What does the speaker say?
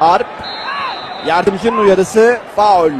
Arp. Yardımcının uyarısı faul.